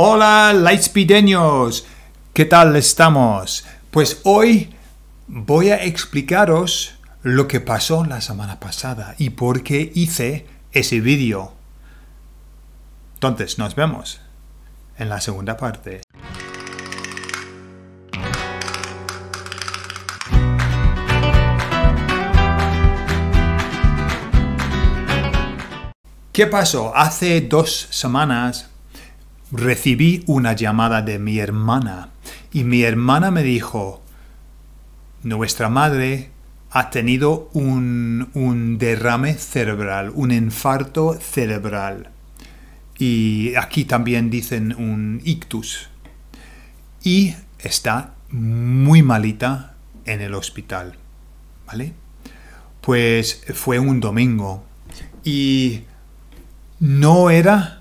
Hola, Lightspeedeños. ¿Qué tal estamos? Pues hoy voy a explicaros lo que pasó la semana pasada y por qué hice ese vídeo. Entonces, nos vemos en la segunda parte. ¿Qué pasó? Hace dos semanas recibí una llamada de mi hermana y mi hermana me dijo, nuestra madre ha tenido un, derrame cerebral, un infarto cerebral. Y aquí también dicen un ictus. Y está muy malita en el hospital. ¿Vale? Pues fue un domingo. Y no era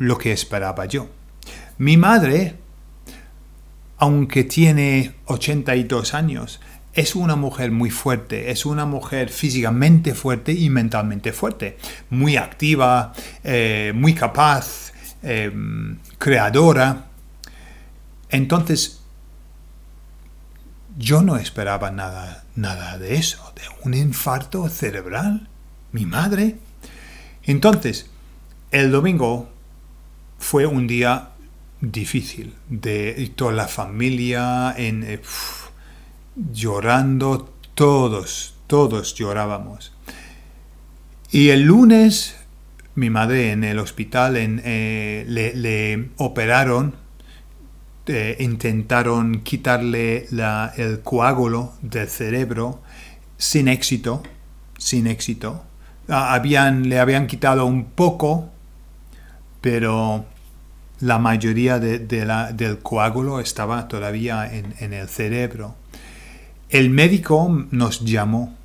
lo que esperaba yo. Mi madre, aunque tiene 82 años, es una mujer muy fuerte, es una mujer físicamente fuerte y mentalmente fuerte, muy activa, eh, muy capaz, em, creadora. Entonces, yo no esperaba nada, nada de eso, de un infarto cerebral. Mi madre. Entonces, el domingo fue un día difícil de toda la familia en eh, llorando todos todos llorábamos. Y el lunes mi madre en el hospital en, eh, le, operaron eh, intentaron quitarle el coágulo del cerebro sin éxito sin éxito. Ah, habían, le habían quitado un poco pero la mayoría del coágulo estaba todavía en, el cerebro. El médico nos llamó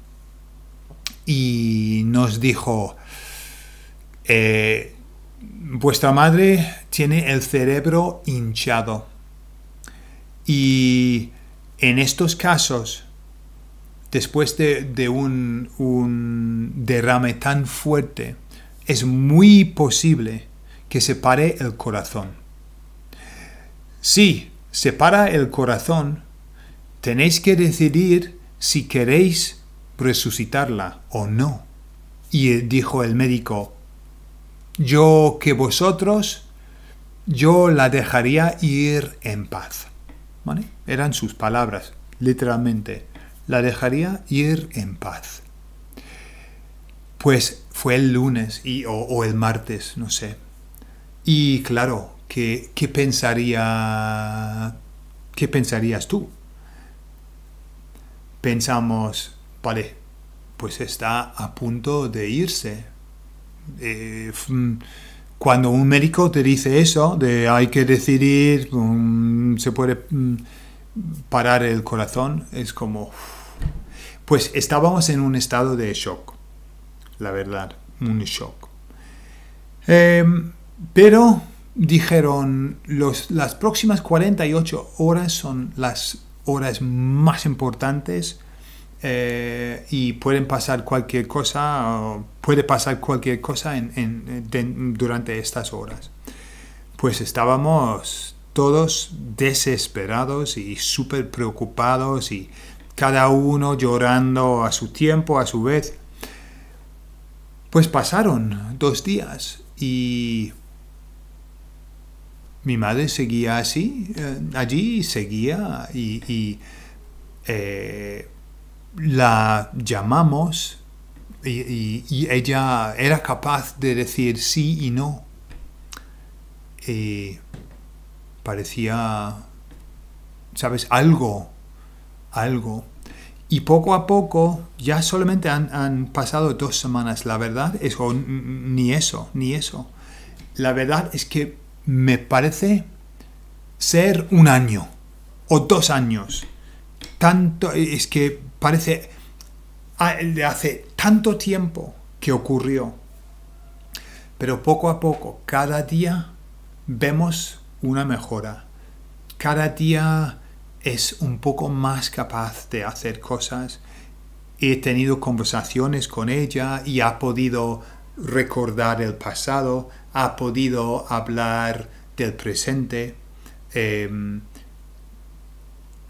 y nos dijo, eh, vuestra madre tiene el cerebro hinchado y en estos casos, después de, un derrame tan fuerte, es muy posible que separe el corazón. Si separa el corazón, tenéis que decidir si queréis resucitarla o no. Y dijo el médico, yo que vosotros, yo la dejaría ir en paz. Eran sus palabras, literalmente. La dejaría ir en paz. Pues fue el lunes y, o el martes, no sé. Y claro, ¿qué, pensaría, ¿qué pensarías tú? Pensamos, vale, pues está a punto de irse. Eh, mm, cuando un médico te dice eso, de hay que decidir, mm, se puede mm, parar el corazón, es como... Pues estábamos en un estado de shock, la verdad, un shock. Em, pero dijeron, los, las próximas 48 horas son las horas más importantes eh, y pueden pasar cualquier cosa, puede pasar cualquier cosa durante estas horas. Pues estábamos todos desesperados y súper preocupados y cada uno llorando a su tiempo, a su vez. Pues pasaron dos días y mi madre seguía así, eh, allí seguía y, eh, la llamamos y, ella era capaz de decir sí y no. Y parecía, ¿sabes? Algo, algo. Y poco a poco, ya solamente han, han pasado dos semanas, la verdad es, ni eso, ni eso. La verdad es que me parece ser un año o dos años. Tanto, es que parece ah, hace tanto tiempo que ocurrió. Pero poco a poco, cada día vemos una mejora. Cada día es un poco más capaz de hacer cosas. He tenido conversaciones con ella y ha podido recordar el pasado, ha podido hablar del presente, em,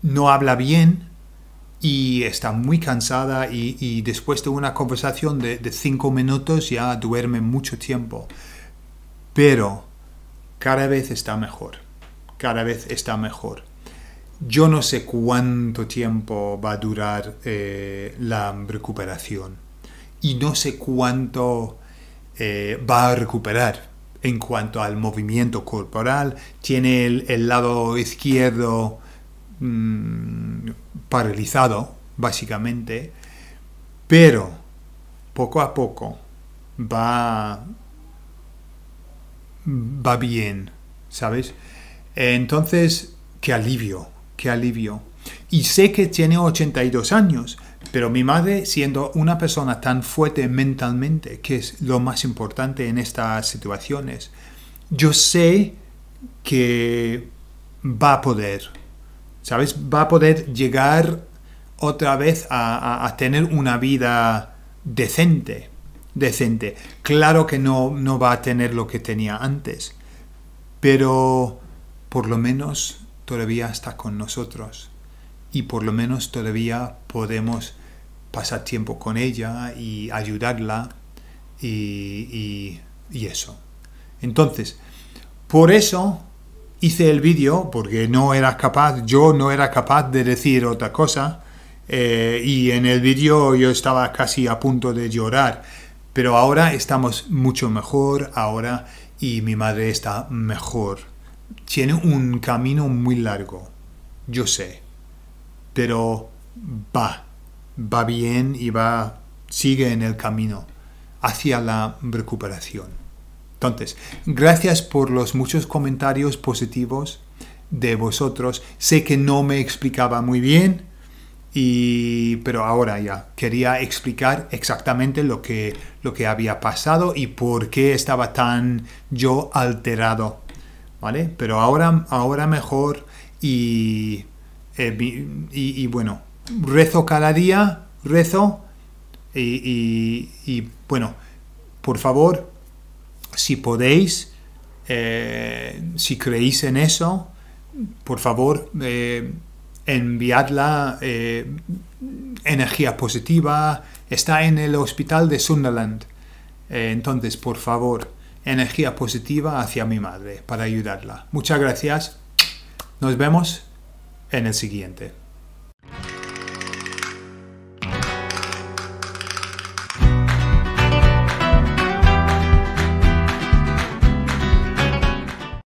no habla bien y está muy cansada y, después de una conversación de, de, cinco minutos ya duerme mucho tiempo. Pero cada vez está mejor, cada vez está mejor. Yo no sé cuánto tiempo va a durar eh, la recuperación y no sé cuánto eh, va a recuperar en cuanto al movimiento corporal. Tiene el, lado izquierdo mm, paralizado, básicamente, pero poco a poco va, va bien, ¿sabes? Entonces, qué alivio, qué alivio. Y sé que tiene 82 años, pero mi madre, siendo una persona tan fuerte mentalmente, que es lo más importante en estas situaciones, yo sé que va a poder, ¿sabes? Va a poder llegar otra vez a, tener una vida decente, decente. Claro que no, no va a tener lo que tenía antes, pero por lo menos todavía está con nosotros y por lo menos todavía podemos pasar tiempo con ella y ayudarla y, eso. Entonces, por eso hice el vídeo, porque no era capaz, yo no era capaz de decir otra cosa, eh, y en el vídeo yo estaba casi a punto de llorar, pero ahora estamos mucho mejor, ahora, y mi madre está mejor tiene un camino muy largo, yo sé, pero va, va bien y va, sigue en el camino hacia la recuperación. Entonces, gracias por los muchos comentarios positivos de vosotros. Sé que no me explicaba muy bien, y, pero ahora ya quería explicar exactamente lo que, lo que había pasado y por qué estaba tan yo alterado ¿vale? Pero ahora, ahora mejor y, eh, y, bueno, rezo cada día, rezo y, bueno, por favor, si podéis, eh, si creéis en eso, por favor, eh, enviadla energía positiva. Está en el hospital de Sunderland. entonces, por favor, energía positiva hacia mi madre para ayudarla. Muchas gracias. Nos vemos en el siguiente.